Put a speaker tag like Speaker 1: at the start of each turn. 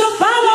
Speaker 1: is Paulo.